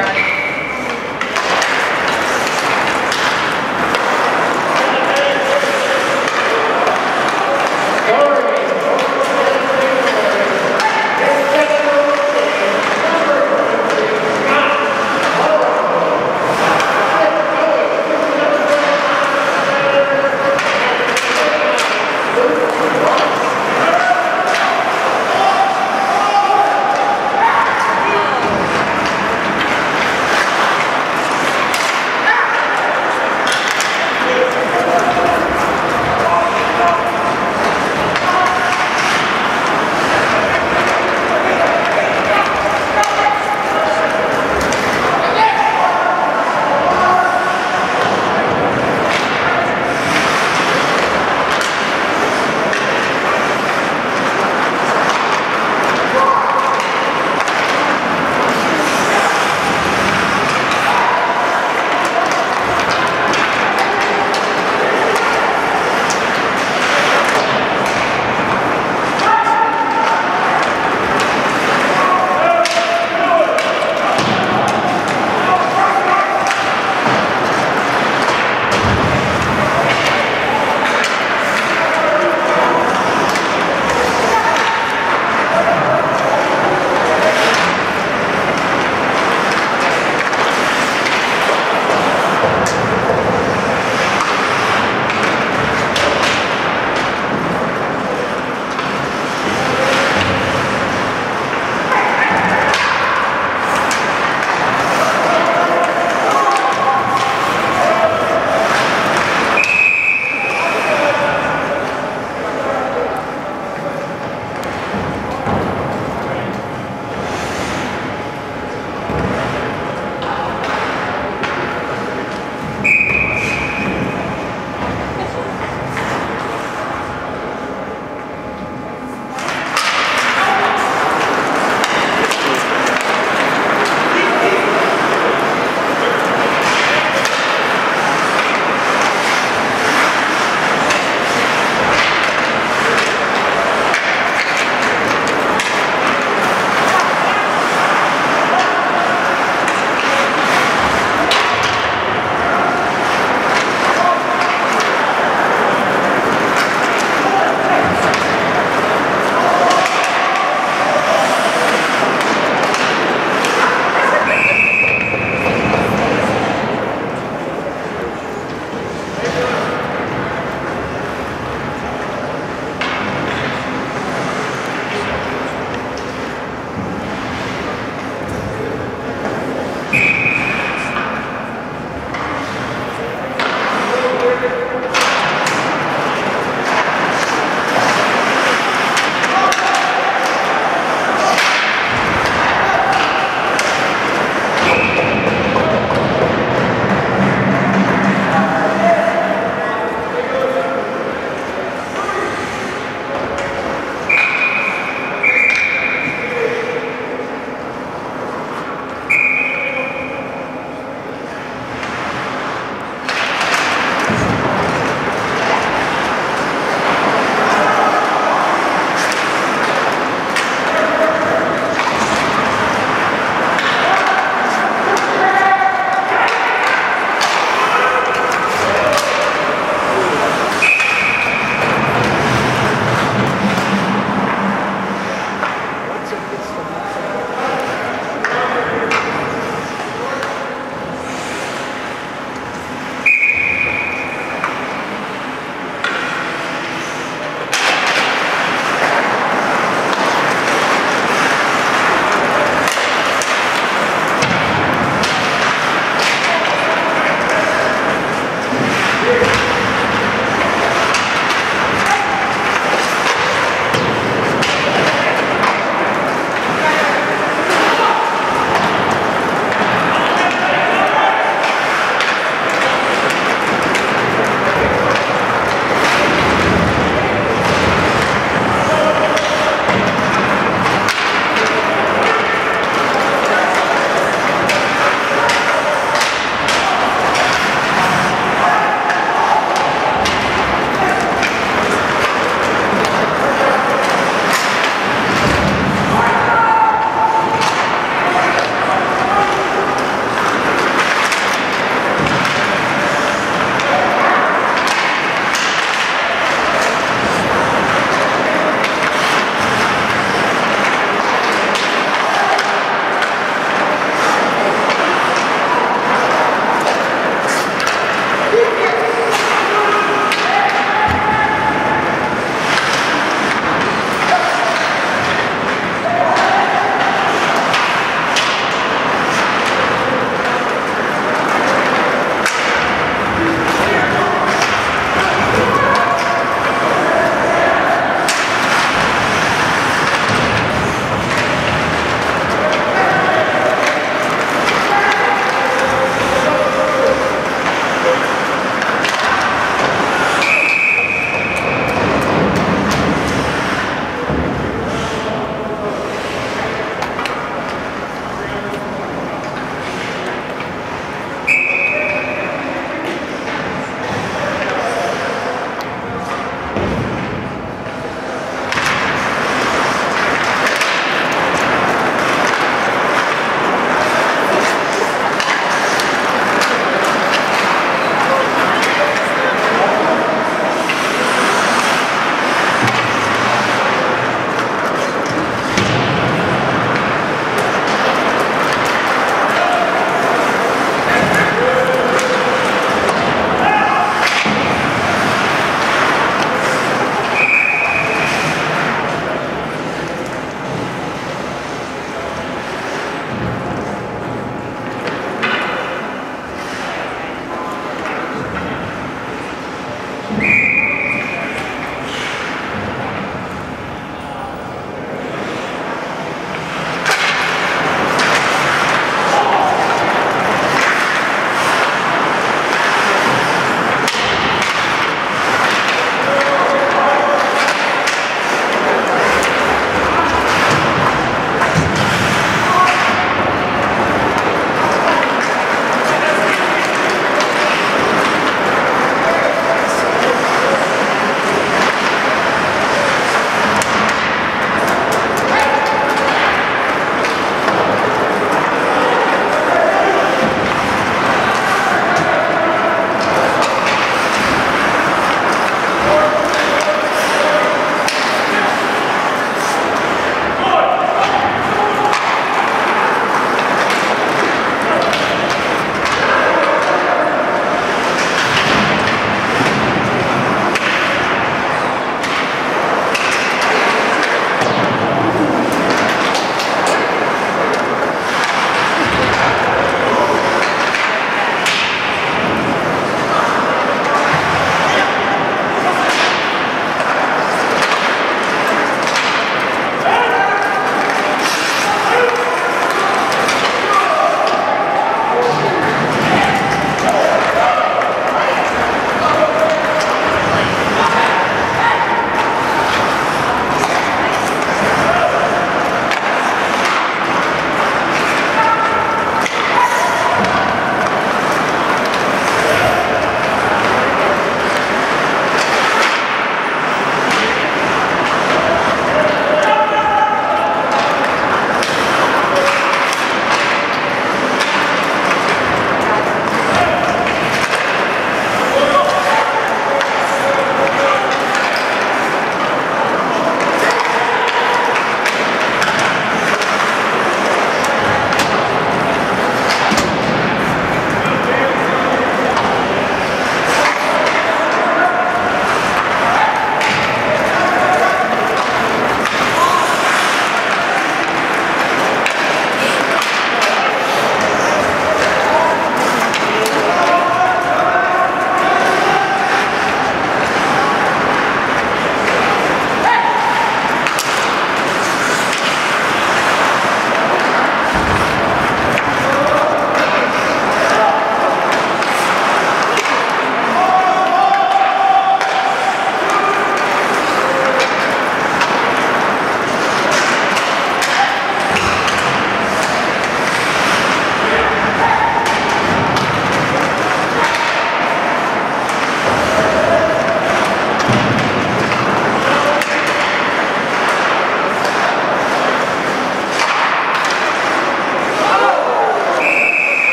America.